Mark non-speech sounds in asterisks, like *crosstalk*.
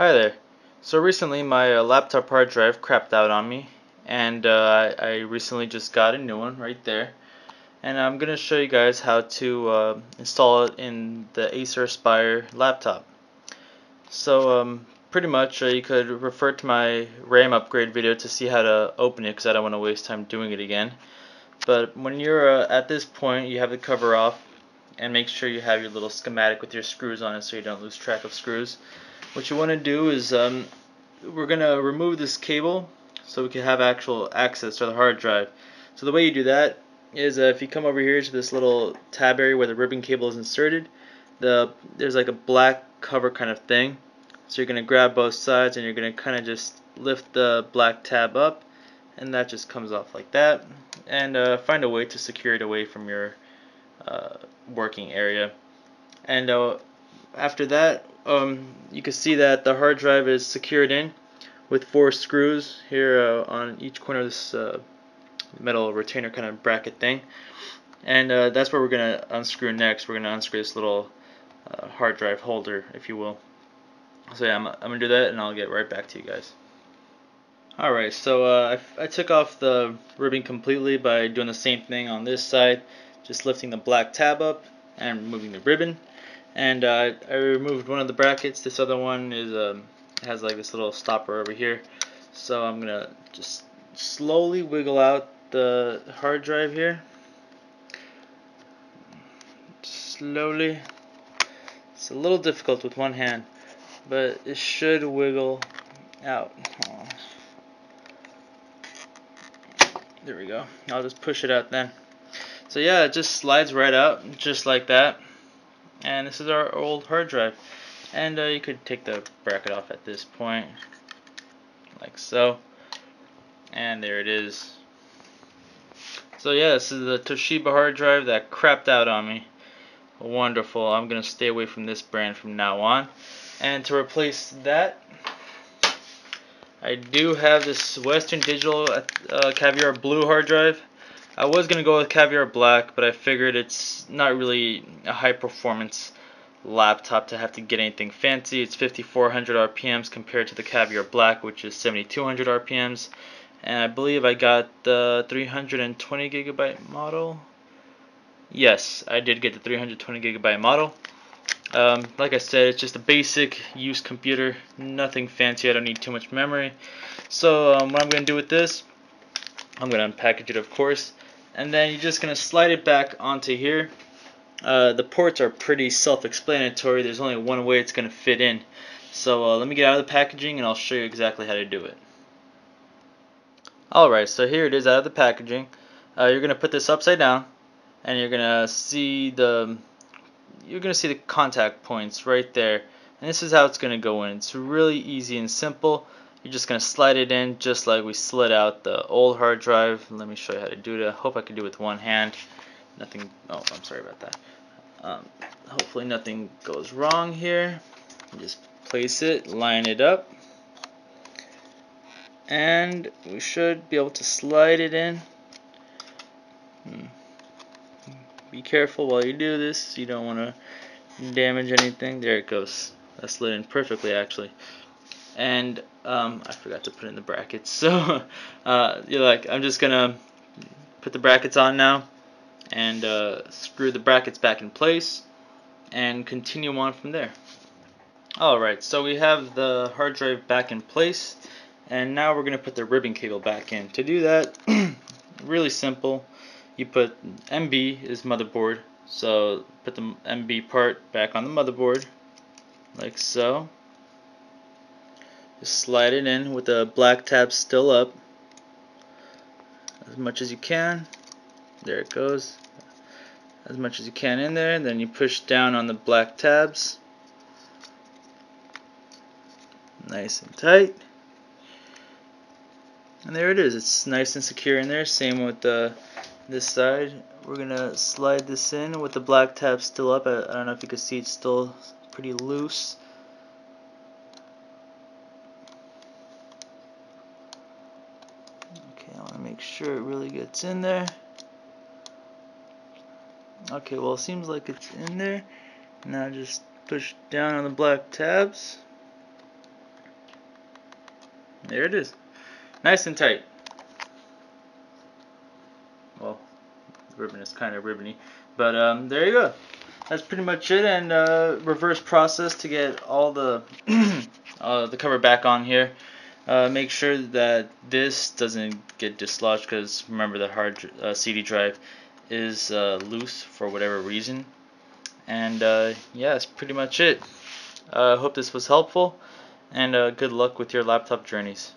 Hi there. So recently my uh, laptop hard drive crapped out on me and uh, I, recently just got a new one right there and I'm going to show you guys how to uh, install it in the Acer Aspire laptop. So um, pretty much uh, you could refer to my RAM upgrade video to see how to open it because I don't want to waste time doing it again. But when you're uh, at this point you have the cover off and make sure you have your little schematic with your screws on it so you don't lose track of screws what you want to do is um, we're going to remove this cable so we can have actual access to the hard drive. So the way you do that is uh, if you come over here to this little tab area where the ribbon cable is inserted, the there's like a black cover kind of thing. So you're going to grab both sides and you're going to kind of just lift the black tab up and that just comes off like that and uh, find a way to secure it away from your uh, working area. And uh, after that, um, you can see that the hard drive is secured in with four screws here uh, on each corner of this uh, metal retainer kind of bracket thing. And uh, that's where we're going to unscrew next. We're going to unscrew this little uh, hard drive holder, if you will. So yeah, I'm, I'm going to do that and I'll get right back to you guys. Alright, so uh, I, I took off the ribbon completely by doing the same thing on this side, just lifting the black tab up and removing the ribbon and uh, I removed one of the brackets. This other one is um, has like this little stopper over here. So I'm gonna just slowly wiggle out the hard drive here. Slowly. It's a little difficult with one hand but it should wiggle out. There we go. I'll just push it out then. So yeah it just slides right out just like that and this is our old hard drive. And uh, you could take the bracket off at this point. Like so. And there it is. So yeah this is the Toshiba hard drive that crapped out on me. Wonderful. I'm gonna stay away from this brand from now on. And to replace that I do have this Western Digital uh, Caviar Blue hard drive I was going to go with Caviar Black, but I figured it's not really a high performance laptop to have to get anything fancy. It's 5400 RPMs compared to the Caviar Black, which is 7200 RPMs. And I believe I got the 320 gigabyte model. Yes, I did get the 320 gigabyte model. Um, like I said, it's just a basic use computer, nothing fancy. I don't need too much memory. So um, what I'm going to do with this, I'm going to unpackage it, of course and then you're just going to slide it back onto here. Uh, the ports are pretty self-explanatory. There's only one way it's going to fit in. So uh, let me get out of the packaging and I'll show you exactly how to do it. Alright, so here it is out of the packaging. Uh, you're going to put this upside down and you're going to see the you're going to see the contact points right there. And this is how it's going to go in. It's really easy and simple. You're just going to slide it in just like we slid out the old hard drive. Let me show you how to do it. I hope I can do it with one hand. Nothing, oh, I'm sorry about that. Um, hopefully nothing goes wrong here. Just place it, line it up. And we should be able to slide it in. Hmm. Be careful while you do this. You don't want to damage anything. There it goes. That slid in perfectly actually and um, I forgot to put in the brackets *laughs* so uh, you're like I'm just gonna put the brackets on now and uh, screw the brackets back in place and continue on from there. Alright so we have the hard drive back in place and now we're gonna put the ribbon cable back in. To do that *clears throat* really simple. You put MB is motherboard so put the MB part back on the motherboard like so just slide it in with the black tab still up as much as you can. There it goes. As much as you can in there. Then you push down on the black tabs. Nice and tight. And there it is. It's nice and secure in there. Same with the this side. We're gonna slide this in with the black tab still up. I, I don't know if you can see it's still pretty loose. Make sure it really gets in there. Okay, well it seems like it's in there. Now just push down on the black tabs. there it is. Nice and tight. Well, the ribbon is kind of ribbony. But um, there you go. That's pretty much it. And uh, reverse process to get all the *clears throat* uh, the cover back on here. Uh, make sure that this doesn't get dislodged because remember the hard uh, CD drive is uh, loose for whatever reason. And uh, yeah, that's pretty much it. I hope this was helpful and good luck with your laptop journeys.